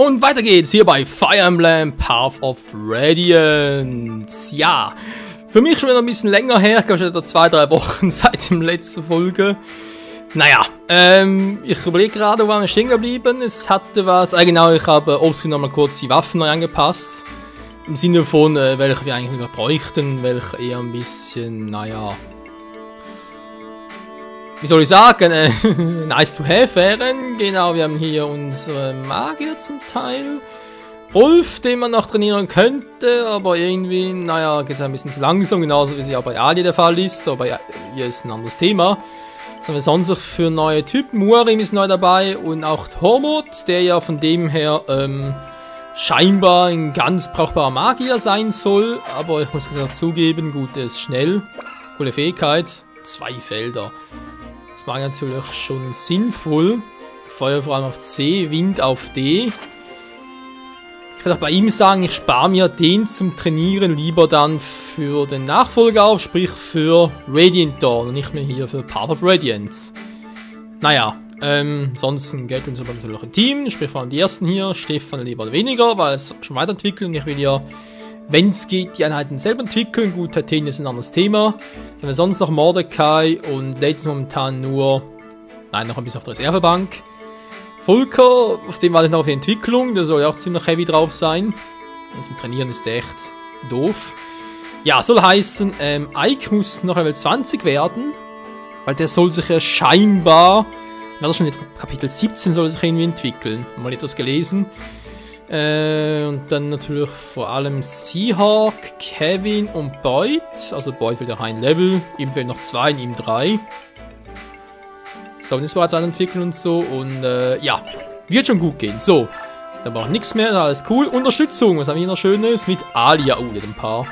Und weiter geht's hier bei Fire Emblem Path of Radiance. Ja, für mich schon wieder ein bisschen länger her, ich glaube schon wieder zwei, drei Wochen seit dem letzten Folge. Naja, ähm, ich überlege gerade, wo wir stehen geblieben. Es hatte was, äh, genau, ich habe offscreen nochmal kurz die Waffen neu angepasst. Im Sinne von, äh, welche wir eigentlich noch bräuchten, welche eher ein bisschen, naja, wie soll ich sagen, äh, nice to have wären. Genau, wir haben hier unsere Magier zum Teil. Rolf, den man noch trainieren könnte, aber irgendwie, naja, geht es ein bisschen zu langsam, genauso wie es ja bei Ali der Fall ist, aber hier ist ein anderes Thema. Was haben wir sonst noch für neue Typen? Muarim ist neu dabei und auch Tormod, der ja von dem her ähm, scheinbar ein ganz brauchbarer Magier sein soll, aber ich muss gesagt zugeben, gut, der ist schnell, coole Fähigkeit, zwei Felder. Das war natürlich schon sinnvoll. Feuer vor allem auf C, Wind auf D. Ich würde auch bei ihm sagen, ich spare mir den zum Trainieren lieber dann für den Nachfolger auf, sprich für Radiant Dawn und nicht mehr hier für Path of Radiance. Naja, ähm, ansonsten geht uns aber natürlich ein Team, sprich vor allem die ersten hier, Stefan lieber weniger, weil es schon weiterentwickeln. Ich will ja wenn es geht, die Einheiten selber entwickeln. Gut, Athen ist ein anderes Thema. Jetzt haben wir sonst noch Mordecai und Late ist momentan nur, nein, noch ein bisschen auf der Reservebank. Volker, auf dem war ich noch auf die Entwicklung, der soll ja auch ziemlich heavy drauf sein. Und zum Trainieren ist der echt doof. Ja, soll heißen, ähm, Ike muss noch Level 20 werden, weil der soll sich ja scheinbar, war schon in Kapitel 17 soll sich irgendwie entwickeln. Mal etwas gelesen. Äh, und dann natürlich vor allem Seahawk, Kevin und Boyd. Also Boyd will ja ein Level, ihm fehlen noch zwei, ihm drei. So, und das war jetzt eine Entwicklung und so. Und äh, ja, wird schon gut gehen. So, dann war nichts mehr, alles cool. Unterstützung, was haben wir hier noch Schönes? Mit Alia. Oh, ein paar.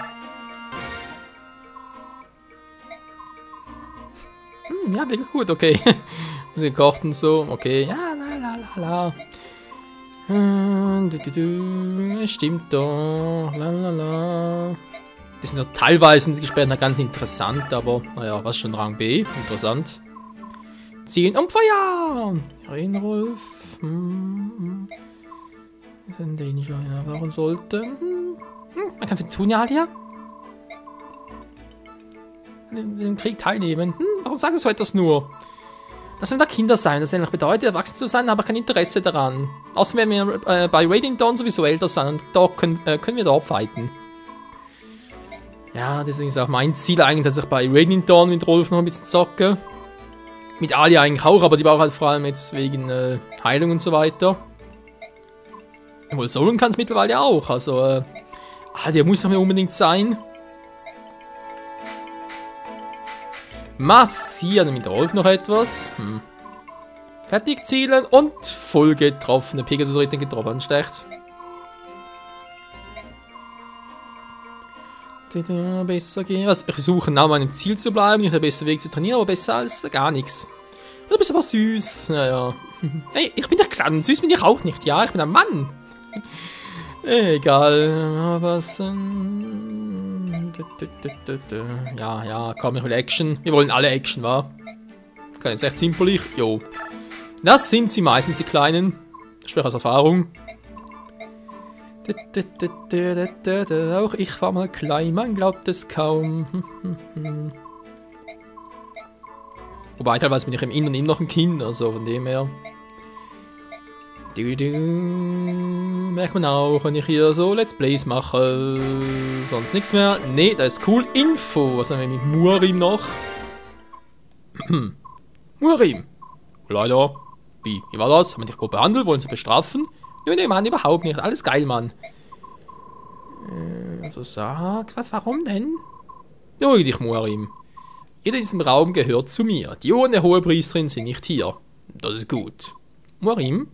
Hm, ja, wirklich gut, okay. Muss gekocht und so. Okay, ja, la la la la. Hm, stimmt doch. Lalala. Die sind ja teilweise die Gespräche ganz interessant, aber naja, was schon Rang B? Interessant. Ziehen um Feuer! Reinrolf. Hm, hm. Den ich ja warum sollte. Hm, hm. Man kann für Tunalia im Krieg teilnehmen. Hm, warum sagen sie so etwas nur? Das sind da Kinder sein, das eigentlich bedeutet, erwachsen zu sein, aber kein Interesse daran. Außerdem werden wir äh, bei Radiant Dawn sowieso älter sein und da können, äh, können wir da fighten. Ja, deswegen ist auch mein Ziel eigentlich, dass ich bei Radiant Dawn mit Rolf noch ein bisschen zocke. Mit Ali eigentlich auch, aber die braucht halt vor allem jetzt wegen äh, Heilung und so weiter. Obwohl Solon kann es mittlerweile auch, also äh, Ali muss noch mehr unbedingt sein. Massieren mit Rolf noch etwas. Hm. Fertig zielen und voll getroffen. Der Pegasus Ritter getroffen. Schlecht. Besser gehen. Was? Ich versuche nah meinem Ziel zu bleiben. Nicht der beste Weg zu trainieren, aber besser als gar nichts. Du bist aber süß. Naja. Hey, ich bin nicht klein. Süß bin ich auch nicht. Ja, ich bin ein Mann. Egal. Was. Ähm ja, ja, komm, ich will Action. Wir wollen alle Action, wa? Okay, ist echt simpelig. Jo. Das sind sie meistens, die Kleinen. Ich spreche aus Erfahrung. Auch ich war mal klein, man glaubt es kaum. Wobei, teilweise bin ich im Inneren immer noch ein Kind, also von dem her. Du, du, merkt man auch, wenn ich hier so Let's Plays mache. Sonst nichts mehr. Ne, das ist cool. Info. Was haben wir mit Murim noch? Murim. Leider. Wie? Wie war das? Haben wir dich gut behandelt? Wollen sie bestrafen? Nö, nee, Mann, überhaupt nicht. Alles geil, Mann. Äh, so sag. Was, warum denn? Beruhig dich, Murim. Jeder in diesem Raum gehört zu mir. Die ohne hohe Priesterin sind nicht hier. Das ist gut. Murim?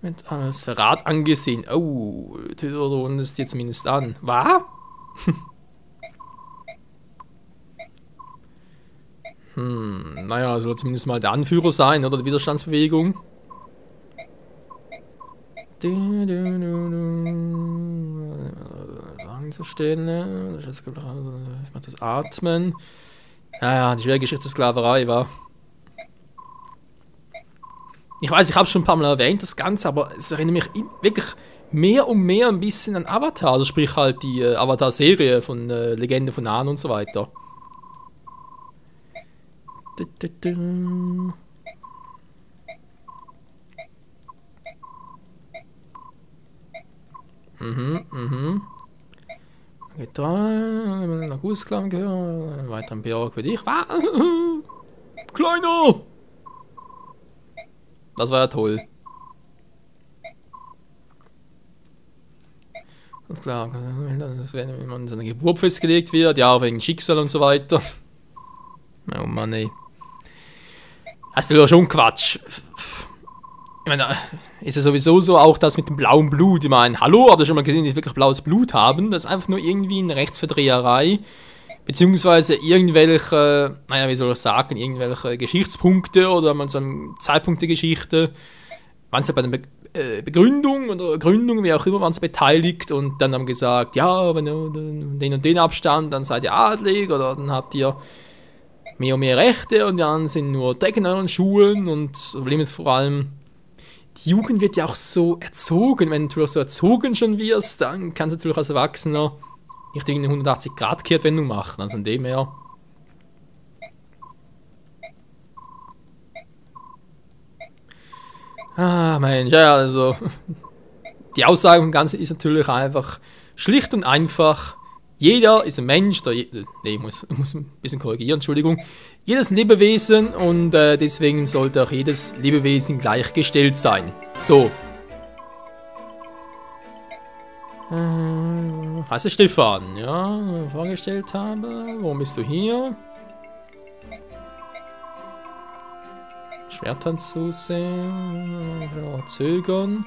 Wird als Verrat angesehen. Oh, Theodor ist dir zumindest an. Was? hm, naja, soll zumindest mal der Anführer sein, oder? Die Widerstandsbewegung. Du, du, du, du. Lang zu stehen, ne? Das ist ich mach das Atmen. Ja, ja, die schwere Geschichte der Sklaverei war. Ich weiß, ich habe schon ein paar Mal erwähnt, das Ganze, aber es erinnert mich wirklich mehr und mehr ein bisschen an Avatar. Also sprich halt die äh, Avatar-Serie von äh, Legende von Ahn und so weiter. Du, du, du. Mhm, mhm. Geht da, nach Ausklamm gehören, weiter am Berg für dich. Kleiner! Das war ja toll. Ganz klar, das wenn man in seiner Geburt festgelegt wird, ja, wegen Schicksal und so weiter. Oh Mann, ey. Hast du ja schon Quatsch. Ich meine, ist ja sowieso so auch das mit dem blauen Blut. Ich meine, hallo, habt ihr schon mal gesehen, die wirklich blaues Blut haben? Das ist einfach nur irgendwie eine Rechtsverdreherei. Beziehungsweise irgendwelche, naja, wie soll ich sagen, irgendwelche Geschichtspunkte oder man so einen Zeitpunkt der Geschichte. Waren sie bei der äh, Begründung oder Gründung, wie auch immer, waren sie beteiligt und dann haben gesagt, ja, wenn ihr den und den Abstand, dann seid ihr adlig oder dann habt ihr mehr und mehr Rechte und dann sind nur Decken in euren Schulen und das Problem ist vor allem, die Jugend wird ja auch so erzogen. Wenn du so erzogen schon wirst, dann kannst du natürlich als Erwachsener nicht irgendeine 180-Grad-Kehrtwendung machen. Also in dem her. Ah, Mensch, ja, also. Die Aussage vom Ganzen ist natürlich einfach schlicht und einfach jeder ist ein Mensch, der, nee, ich muss, muss ein bisschen korrigieren, Entschuldigung. Jedes Lebewesen und äh, deswegen sollte auch jedes Lebewesen gleichgestellt sein. So. Äh, heißt es Stefan, ja, vorgestellt habe. Warum bist du hier? Schwertanz zusehen, zögern.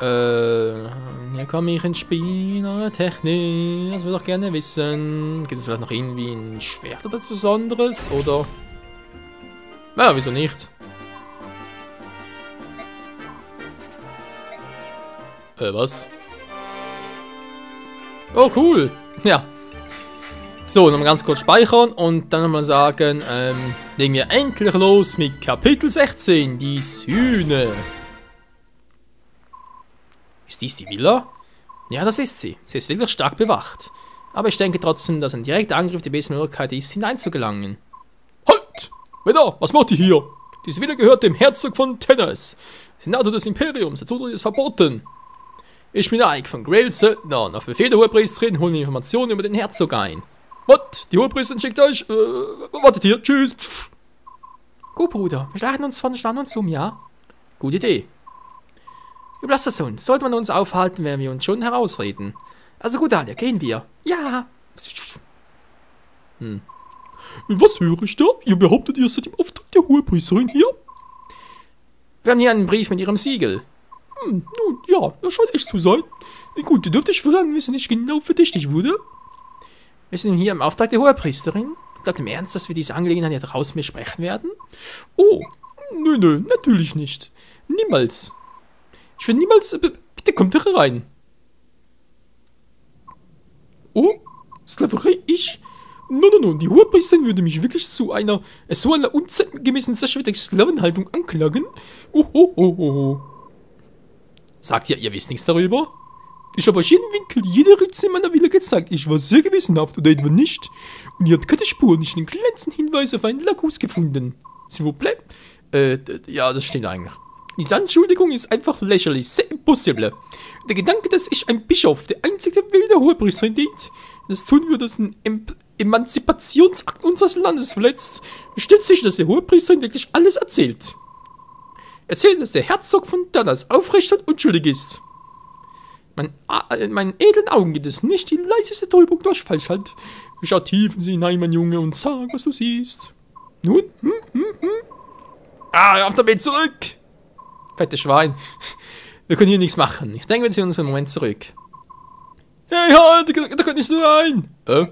Äh, hier komme ich ins Spiel, eure Technik, das würde ich gerne wissen. Gibt es vielleicht noch irgendwie ein Schwert oder etwas Besonderes, oder? Na, wieso nicht? Äh, was? Oh, cool. Ja. So, nochmal ganz kurz speichern und dann nochmal sagen, ähm, legen wir endlich los mit Kapitel 16, die Sühne. Ist dies die Villa? Ja, das ist sie. Sie ist wirklich stark bewacht. Aber ich denke trotzdem, dass ein direkter Angriff die beste Möglichkeit ist, hineinzugelangen. Halt! Männer, was macht ihr hier? Diese Villa gehört dem Herzog von Tennis. Senator des Imperiums, der Zutritt ist verboten. Ich bin Ike von Grail Söldner und auf Befehl der Hohepriesterin holen wir Informationen über den Herzog ein. Was? Die Hohepriesterin schickt euch? Äh, wartet hier. Tschüss. Pff. Gut, Bruder. Wir schlagen uns von Stand und zum, ja? Gute Idee. Überlass es uns. Sollte man uns aufhalten, werden wir uns schon herausreden. Also gut, Alia, gehen wir. Ja. Hm. Was höre ich da? Ihr behauptet, ihr seid im Auftrag der Hohepriesterin hier? Wir haben hier einen Brief mit ihrem Siegel. Hm, nun, ja, das scheint echt zu sein. Gut, ihr dürft euch fragen, wie es nicht genau verdächtig wurde. Wir sind hier im Auftrag der Hohepriesterin. Glaubt im Ernst, dass wir diese Angelegenheit hier draußen besprechen werden? Oh, nö, nö, natürlich nicht. Niemals. Ich will niemals... Äh, bitte kommt doch rein. Oh, Sklaverei, ich? No, no, no, die Hohepriesterin würde mich wirklich zu einer, äh, so einer unzeitgemäßen der Sklavenhaltung anklagen. Oh, oh, oh, oh. Sagt ihr, ihr wisst nichts darüber? Ich habe euch jeden Winkel, jede Ritze in meiner Villa gezeigt. Ich war sehr gewissenhaft oder etwa nicht. Und ihr habt keine Spur, nicht den kleinsten Hinweis auf einen Lagus gefunden. S'il vous plaît? Äh, ja, das stimmt eigentlich. Diese Anschuldigung ist einfach lächerlich, c'est impossible. Der Gedanke, dass ich ein Bischof, der einzige Will der Hohepriesterin dient, das tun würde, das ein em Emanzipationsakt unseres Landes verletzt, stellt sich, dass der Hohepriesterin wirklich alles erzählt. Erzählt, dass der Herzog von Dallas aufrecht und unschuldig ist. Mein, in meinen edlen Augen gibt es nicht die leiseste Trübung durch Falschheit. Schau tief in sie hinein, mein Junge, und sag, was du siehst. Nun, hm, hm, hm. Ah, auf Weg zurück! Fettes Schwein. Wir können hier nichts machen. Ich denke, wir ziehen uns für einen Moment zurück. Hey, halt! Da, da kommt nicht rein! Äh?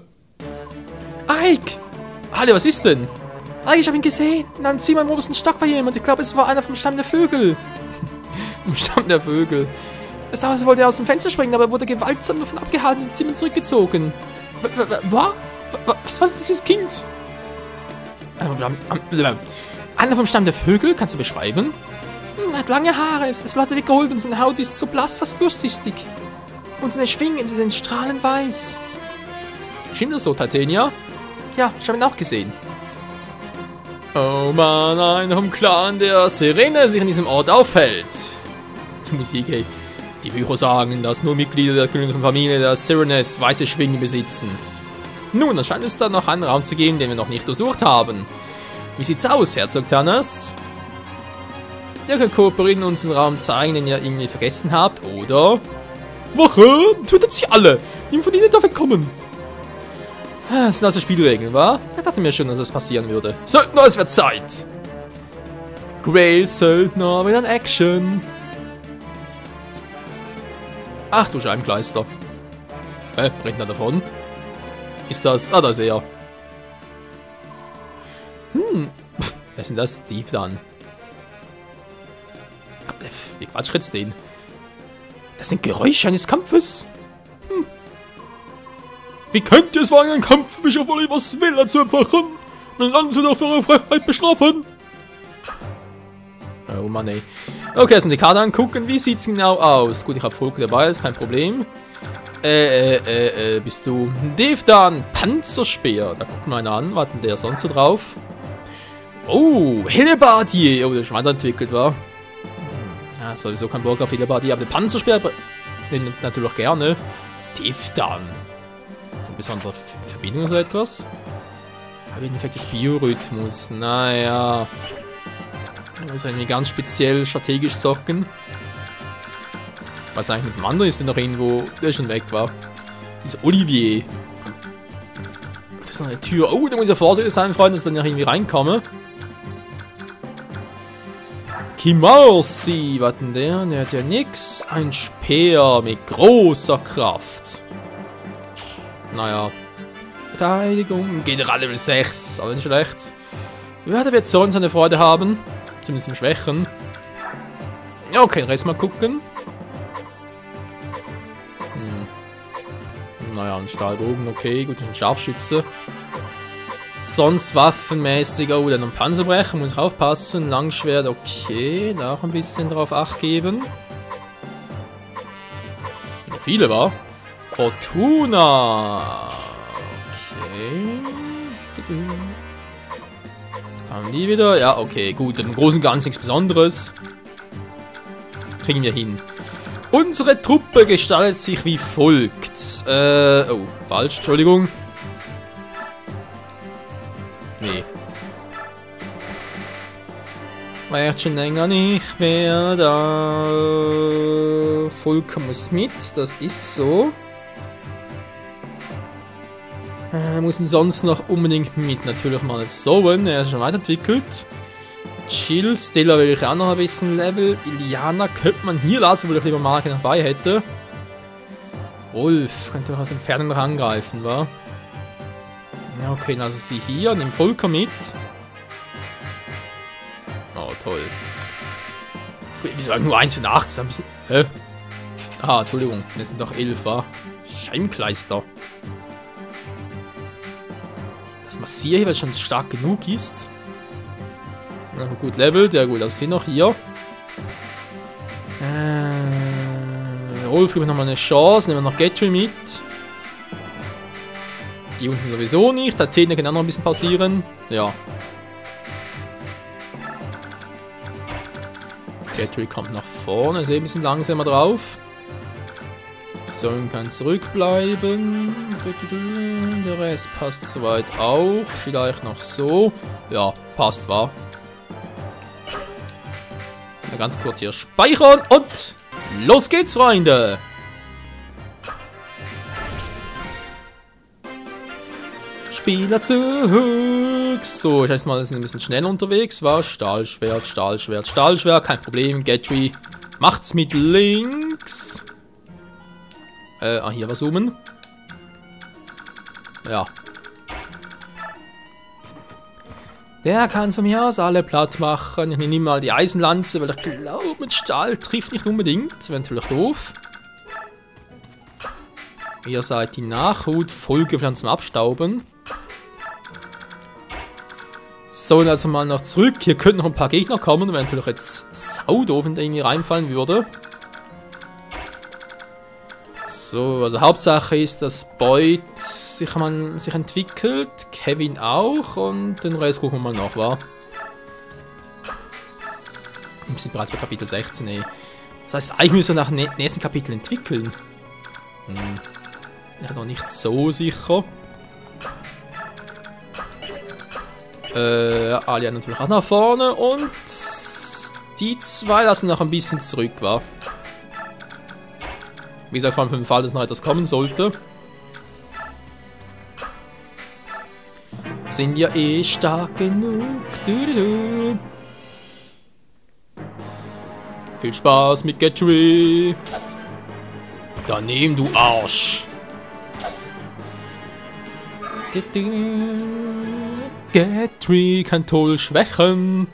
Ike! Halle, was ist denn? Ike, ich habe ihn gesehen. In einem Zimmer im obersten Stock war jemand. Ich glaube, es war einer vom Stamm der Vögel. vom Stamm der Vögel. Es sah aus, wollte er aus dem Fenster springen, aber er wurde gewaltsam davon abgehalten und ins Zimmer zurückgezogen. Was? Was war dieses Kind? Einer vom Stamm der Vögel, kannst du beschreiben? Hm, hat lange Haare, es ist wie Gold und seine Haut ist so blass, fast durchsichtig. Und seine Schwingen sind strahlend weiß. Stimmt das so, Titania? Ja, ich habe ihn auch gesehen. Oh Mann, einer vom Clan der Sirene sich in diesem Ort aufhält. Die Musik, hey. Die Bücher sagen, dass nur Mitglieder der königlichen Familie der Sirenes weiße Schwingen besitzen. Nun, dann scheint es da noch einen Raum zu geben, den wir noch nicht untersucht haben. Wie sieht's aus, Herzog Tannis? Ihr könnt Kooperieren uns einen Raum zeigen, den ihr irgendwie vergessen habt, oder? Wache! Tötet sie alle! Niemand von ihnen darf entkommen! Ah, das sind also Spielregeln, wa? Ich dachte mir schon, dass das passieren würde. Söldner, es wird Zeit! Grail Söldner mit einer Action! Ach du Scheibenkleister. Hä, rennt er davon? Ist das... Ah, da ist er. Hm. Wer ist denn das? Steve dann. Wie quatsch jetzt den? Das sind Geräusche eines Kampfes. Hm. Wie könnt ihr es wagen, einen Kampf mich auf Olivers Villa zu empfachen? Mein Land doch für eure Frechheit bestrafen. Oh Mann, ey. Okay, erstmal die Karte angucken. Wie sieht's genau aus? Gut, ich habe Volk dabei, ist kein Problem. Äh, äh, äh, äh, bist du Dave dann? Panzerspeer. Da gucken wir einen an. Warten der sonst so drauf? Oh, Hellebardier. Oh, der ist weiterentwickelt, war. Ja, sowieso kein Bock auf Hellebardier, aber der Panzerspeer, den natürlich gerne. Tiftan. Eine besondere Verbindung oder so etwas? Habe ich einen Effekt des Biorhythmus? Naja. Da muss irgendwie ganz speziell strategisch socken. Was eigentlich mit dem anderen ist, der noch irgendwo, der schon weg war. Dieser Olivier. Das ist noch eine Tür. Oh, da muss ich ja vorsichtig sein, Freunde, dass ich dann noch irgendwie reinkomme. Kimarsi, was denn der? Der hat ja nix. Ein Speer mit großer Kraft. Naja. Verteidigung. General Level 6. Aber nicht schlecht. Wer wird sonst seine Freude haben? Zumindest im Schwächen. Okay, den Rest mal gucken. Hm. Naja, ein Stahlbogen, okay, gut, ein Scharfschütze. Sonst waffenmäßig, oh, dann ein Panzerbrecher, muss ich aufpassen. Langschwert, okay, da auch ein bisschen drauf Acht geben. Viele war. Fortuna. Okay. Jetzt kamen die wieder. Ja, okay, gut. Im Großen und Ganzen nichts Besonderes. Kriegen wir hin. Unsere Truppe gestaltet sich wie folgt. Äh, oh, falsch, Entschuldigung. Nee. War schon länger nicht mehr da. Volker muss mit, das ist so. Muss ihn sonst noch unbedingt mit natürlich mal sowen, er ist schon weiterentwickelt. Chill, Stella will ich auch noch ein bisschen Level. Iliana könnte man hier lassen, weil ich lieber Marke dabei hätte. Wolf könnte noch aus dem Fernen noch angreifen, wa? Ja, okay, also sie hier, nimm Volker mit. Oh, toll. Wieso eigentlich nur 1 von 8? Das ist ein bisschen... Hä? Ah, Entschuldigung, das sind doch 11, wa? Scheinkleister. Das Massier hier, weil es schon stark genug ist. Ja, gut levelt, ja gut, das sind noch hier. Äh, Rolf gibt nochmal eine Chance, nehmen wir noch Getry mit. Die unten sowieso nicht. Athene kann auch noch ein bisschen passieren. Ja. Getry kommt nach vorne, ist eh ein bisschen langsamer drauf. Son kann zurückbleiben. Der Rest passt soweit auch. Vielleicht noch so. Ja, passt, war. Ganz kurz hier speichern und los geht's, Freunde! Spieler zurück. So, ich schätze mal, wir sind ein bisschen schnell unterwegs. War Stahlschwert, Stahlschwert, Stahlschwert. Kein Problem. Getry macht's mit links. Äh, ah, hier was zoomen. Ja. Der kann von mir aus alle platt machen. Ich nehme mal die Eisenlanze, weil ich glaube, mit Stahl trifft nicht unbedingt. Das wäre natürlich doof. Ihr seid die Nachhut, Folgepflanzen zum Abstauben. So, und also mal noch zurück. Hier könnten noch ein paar Gegner kommen. Wäre natürlich jetzt saudoof, wenn der irgendwie reinfallen würde. So, also Hauptsache ist, dass Boyd sich, man, sich entwickelt, Kevin auch und den Rest gucken wir mal nach, wa? Wir sind bereits bei Kapitel 16, ey. Das heißt, eigentlich müssen wir nach dem nächsten Kapitel entwickeln. Hm. Ja, noch nicht so sicher. Äh, Alia natürlich auch nach vorne und die zwei lassen noch ein bisschen zurück, war. Wie gesagt, vor allem für den Fall, dass noch etwas kommen sollte. Sind ja eh stark genug. Du, du, du. Viel Spaß mit Getry. Daneben, du Arsch. Getry kann Toll schwächen.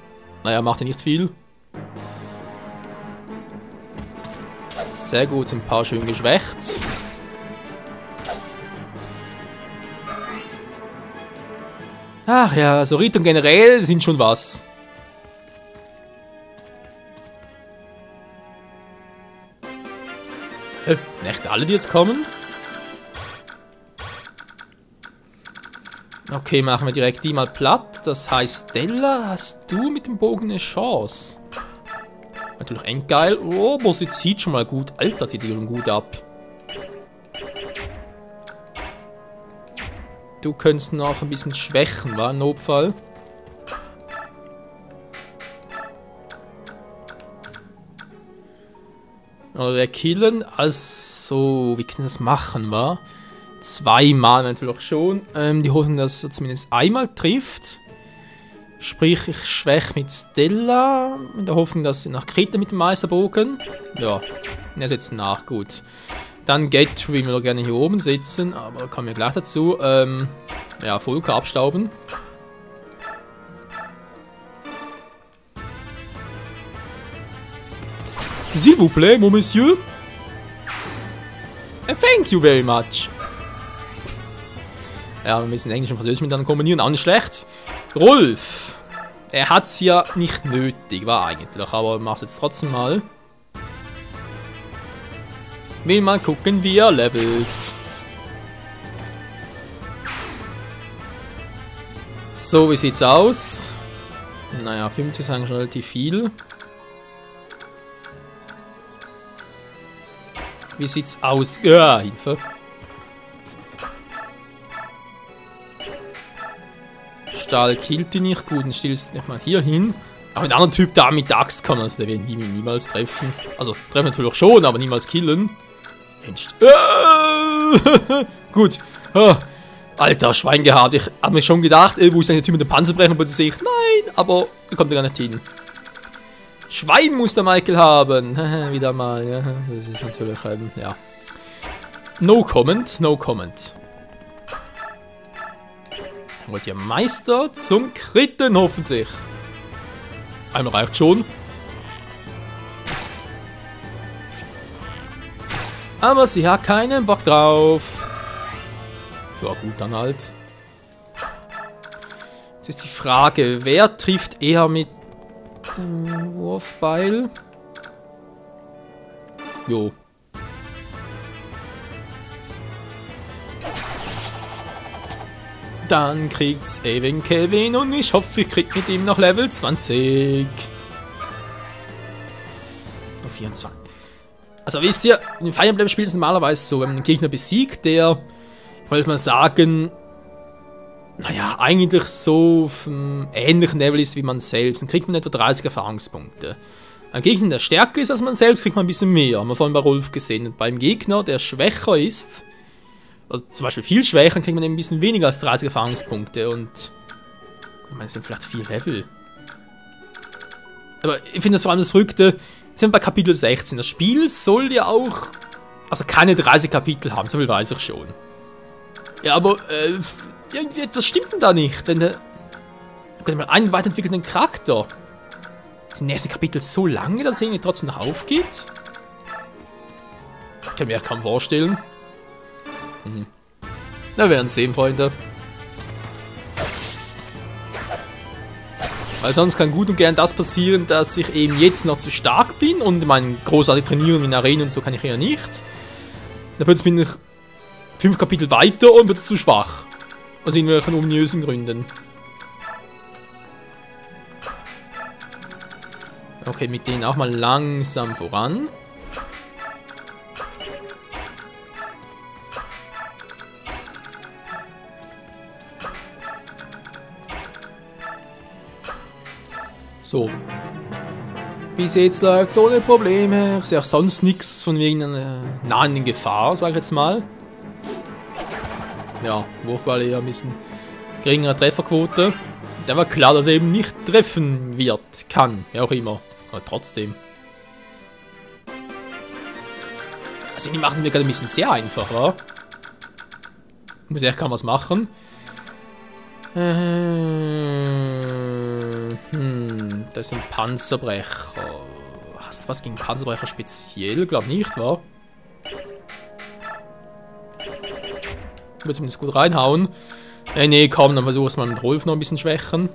Naja, macht ja nicht viel. Sehr gut, sind ein paar schön geschwächt. Ach ja, so Ritt und generell sind schon was. Hä? Sind echt alle, die jetzt kommen? Okay, machen wir direkt die mal platt. Das heißt, Stella, hast du mit dem Bogen eine Chance? Natürlich endgeil. Oh, aber sie zieht schon mal gut. Alter, zieht die schon gut ab. Du könntest noch ein bisschen schwächen, war Notfall. Oder killen. Also, wie kann das machen, wa? Zweimal natürlich schon. Ähm, die hoffen, dass er zumindest einmal trifft. Sprich, ich schwäche mit Stella, in der Hoffnung, dass sie nach Krita mit dem Meisterbogen. Ja, er setzt nach, gut. Dann Gatry will er gerne hier oben sitzen, aber kommen wir gleich dazu. Ähm, ja, Volker abstauben. S'il vous plaît, mon monsieur. Thank you very much. Ja, wir müssen Englisch und Französisch miteinander kombinieren, auch nicht schlecht. Rolf. Er hat es ja nicht nötig, war eigentlich, aber mach's jetzt trotzdem mal. Will mal gucken, wie er levelt. So, wie sieht's aus? Naja, 50 ist eigentlich schon relativ viel. Wie sieht's aus? Ja, Hilfe. Stahl killt die nicht. Gut, dann stellst du nicht mal hier hin. Aber ein anderer Typ da mit der Axt kann, also der wird ihn niemals treffen. Also, treffen natürlich schon, aber niemals killen. Mensch. Äh, gut. Oh, alter, Schweingehaart. Ich habe mir schon gedacht, äh, wo ist der Typ mit dem Panzerbrecher? Und sehe ich, nein, aber da kommt er gar nicht hin. Schwein muss der Michael haben. Wieder mal, ja. Das ist natürlich, ähm, ja. No comment, no comment. Wollt ihr Meister zum Kritten hoffentlich. Einmal reicht schon. Aber sie hat keinen Bock drauf. Ja gut, dann halt. Jetzt ist die Frage, wer trifft eher mit dem Wurfbeil? Jo. Dann kriegt's eben Kevin und ich hoffe, ich krieg mit ihm noch Level 20. Auf 24. Also wisst ihr, in Fire Emblem Spiel ist normalerweise so, wenn man einen Gegner besiegt, der, ich wollte mal sagen, naja, eigentlich so auf einem ähnlichen Level ist wie man selbst, dann kriegt man etwa 30 Erfahrungspunkte. Ein Gegner, der stärker ist als man selbst, kriegt man ein bisschen mehr. Haben wir vorhin bei Rolf gesehen. Und beim Gegner, der schwächer ist, also zum Beispiel viel schwächer, kriegt man ein bisschen weniger als 30 Erfahrungspunkte und ich meine, es sind vielleicht vier Level. Aber ich finde das vor allem das Verrückte, jetzt sind wir bei Kapitel 16. Das Spiel soll ja auch, also keine 30 Kapitel haben, so viel weiß ich schon. Ja, aber äh, irgendwie etwas stimmt denn da nicht, wenn der, wenn man einen weiterentwickelten Charakter die nächsten Kapitel so lange, dass er irgendwie trotzdem noch aufgeht? Kann mir kaum vorstellen. Mhm. Na, werden sehen, Freunde. Weil sonst kann gut und gern das passieren, dass ich eben jetzt noch zu stark bin und mein großartig trainieren in Arenen und so kann ich ja nicht. Dann plötzlich bin ich fünf Kapitel weiter und wird zu schwach. Aus irgendwelchen ominösen Gründen. Okay, mit denen auch mal langsam voran. So. Bis jetzt läuft es ohne Probleme. Ich sehe auch sonst nichts von wegen einer nahenden Gefahr, sage ich jetzt mal. Ja, Wurfball eher ein bisschen geringere Trefferquote. Da war klar, dass er eben nicht treffen wird, kann, wie auch immer. Aber trotzdem. Also die machen es mir gerade ein bisschen sehr einfach, wa? Muss ich echt kaum was machen. Äh, hm, das ein Panzerbrecher. Hast du was gegen Panzerbrecher speziell? Glaub nicht, wa? Würde zumindest gut reinhauen. Äh, nee, komm, dann versuche ich es mal mit Rolf noch ein bisschen schwächen.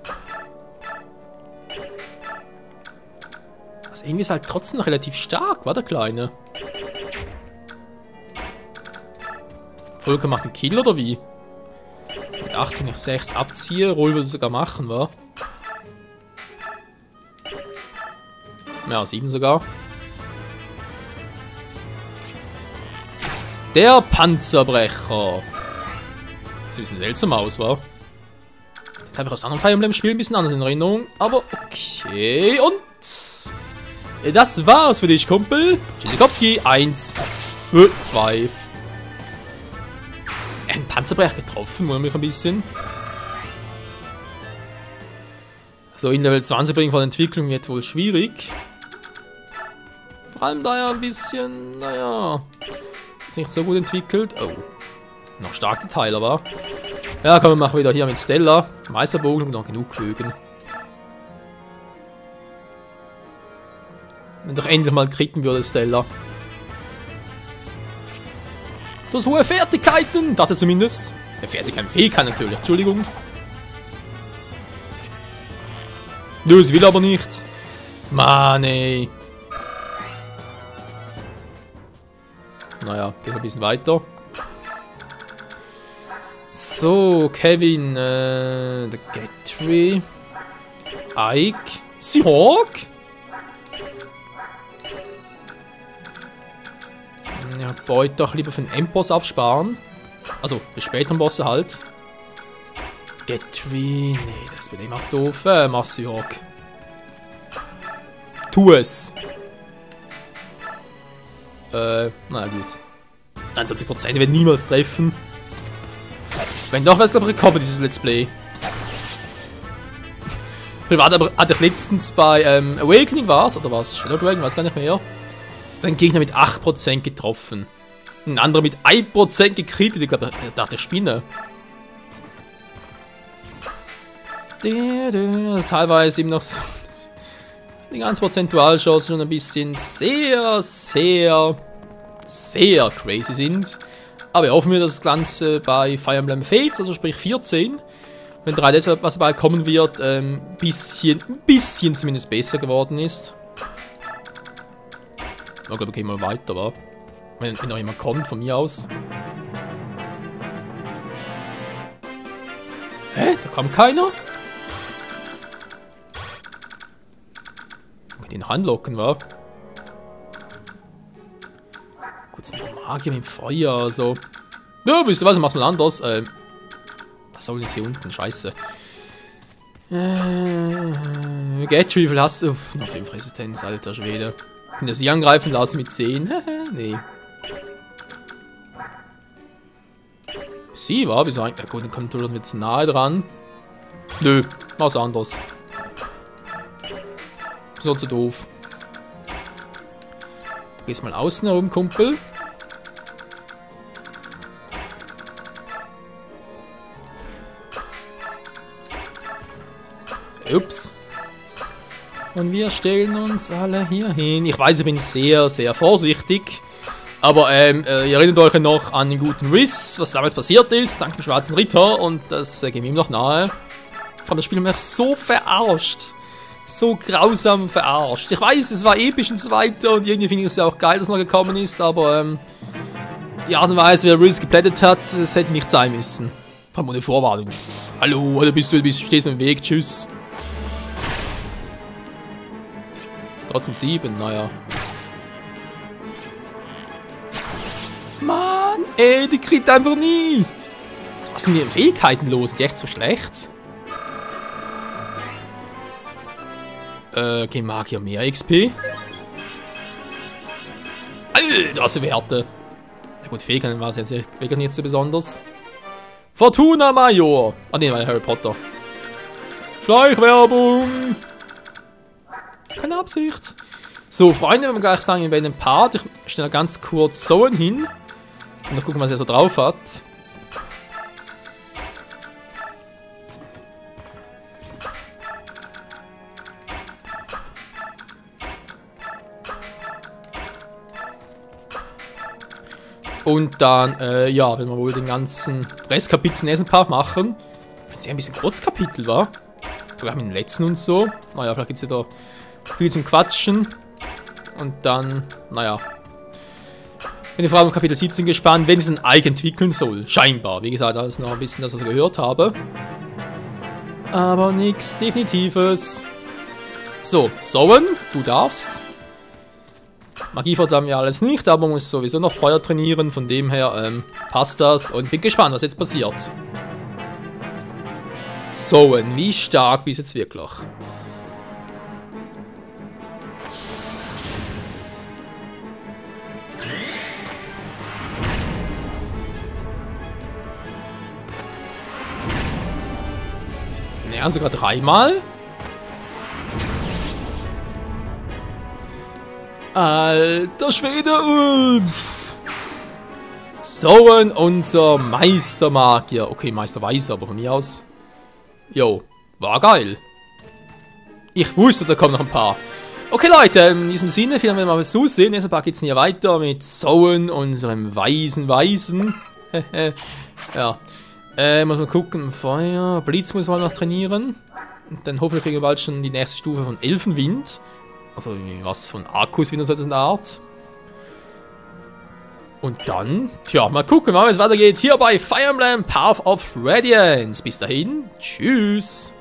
Also irgendwie ist halt trotzdem noch relativ stark, war der Kleine. Volker macht einen Kill oder wie? Mit 18 nach 6 abziehe, Rolf würde sogar machen, wa? Ja, 7 sogar. Der Panzerbrecher ein bisschen seltsam aus, war. Den habe ich aus anderen Fire Emblem Spielen ein bisschen anders in Erinnerung. Aber okay. Und das war's für dich, Kumpel. Tschüssikowski. Eins. Äh, zwei. Ein Panzerbrecher getroffen, wundert mich ein bisschen. So in Level 20 bringen von Entwicklung wird wohl schwierig. Vor allem da er ein bisschen, naja, nicht so gut entwickelt. Oh. Noch stark die Teile, aber. Ja, komm, wir machen wieder hier mit Stella. Meisterbogen und noch genug Bögen. Wenn doch endlich mal kriegen würde, Stella. Du hast hohe Fertigkeiten, dachte zumindest. Ja, Fertigkeiten, Fähigkeiten natürlich, Entschuldigung. Nö, es will aber nicht. Mann, ey. Naja, geht ein bisschen weiter. So, Kevin, äh, der Gatry, Ike, Seahawk. Ja, Beut doch lieber für den Endboss aufsparen. Also, für späteren Bosse halt. Gatry, nee, das wird immer doof. Äh, mach Seahawk. Tu es. Äh, na gut. 21% werden niemals treffen. Wenn doch, was glaube ich Recover dieses Let's Play. Privat aber hatte ich letztens bei ähm, Awakening war es, oder was? Shadow Dragon, weiß gar nicht mehr. Ein Gegner mit 8% getroffen. Ein anderer mit 1% gekriegt. Ich glaube, er dachte Spinne. Das ist teilweise eben noch so. Die ganze Prozentualchance schon ein bisschen sehr, sehr, sehr crazy sind. Aber wir hoffen wir, dass das Ganze bei Fire Emblem Fates, also sprich 14, wenn 3D was dabei kommen wird, ein ähm, bisschen, ein bisschen zumindest besser geworden ist. Ich glaube, wir gehen mal weiter, wa? Wenn, wenn noch jemand kommt, von mir aus. Hä? Da kam keiner? Den Handlocken, wa? Kurz ein Magier mit Feuer, also. Ja, wisst ihr was, machen wir anders. Ähm, was soll ich hier unten? Scheiße. Äh, Get wie viel hast du? Uff, noch 5 Resistenz, alter Schwede. Kann er sie angreifen lassen mit 10? nee. Sie war, wieso eigentlich? Ja, gut, den Controller wird zu nahe dran. Nö, was anders. So zu doof. Gehst mal außen herum, Kumpel. Ups. Und wir stellen uns alle hier hin. Ich weiß, ich bin sehr, sehr vorsichtig. Aber ähm, äh, ihr erinnert euch noch an den guten Riss, was damals passiert ist, dank dem schwarzen Ritter. Und das äh, mir ihm noch nahe. Ich fand das Spiel mich so verarscht. So grausam verarscht. Ich weiß, es war episch und so weiter und irgendwie finde ich es ja auch geil, dass es noch gekommen ist, aber ähm, die Art und Weise, wie er Reels geplättet hat, das hätte nicht sein müssen. Vor allem ohne Vorwarnung. Hallo, oder bist du, bist, stehst im Weg, tschüss. Trotzdem 7, naja. Mann, ey, die kriegt einfach nie. Was ist mit ihren Fähigkeiten los? Die echt so schlecht? Äh, okay, Magier mehr XP. Alter, was Werte. Na gut, Fähigkeiten war es jetzt wirklich nicht so besonders. Fortuna Major. Ah, ne, war Harry Potter. Schleichwerbung. Keine Absicht. So, Freunde, wenn wir gleich sagen, bei einem Part, ich stelle ganz kurz so hin. Und dann gucken, was er so drauf hat. Und dann, äh, ja, wenn wir wohl den ganzen Restkapitel nächsten Part machen. Wenn es ja ein bisschen Kurzkapitel war. Sogar mit dem letzten und so. Naja, vielleicht gibt es ja da viel zum Quatschen. Und dann, naja. Bin ich vor allem auf Kapitel 17 gespannt, wenn es dann eigen entwickeln soll. Scheinbar. Wie gesagt, ist noch ein bisschen das, was ich gehört habe. Aber nichts Definitives. So, Sowen, du darfst. Magiefort haben wir alles nicht, aber man muss sowieso noch Feuer trainieren, von dem her ähm, passt das und bin gespannt, was jetzt passiert. So, wie stark bist jetzt wirklich? Ja, sogar dreimal. Alter Schwede, uff. So ein unser Meistermagier. Okay, Meisterweise, aber von mir aus. Jo, war geil. Ich wusste, da kommen noch ein paar. Okay, Leute, in diesem Sinne, vielen Dank, wenn wir mal zusehen. Nächstes Mal geht es hier weiter mit Sowen, unserem weisen Weisen. ja. Äh, muss man gucken, Feuer, Blitz muss man noch trainieren. Und dann hoffentlich kriegen wir bald schon die nächste Stufe von Elfenwind. Also was von Akkus, wie so eine Art. Und dann, tja, mal gucken, wie es weitergeht hier bei Fire Emblem Path of Radiance. Bis dahin, tschüss.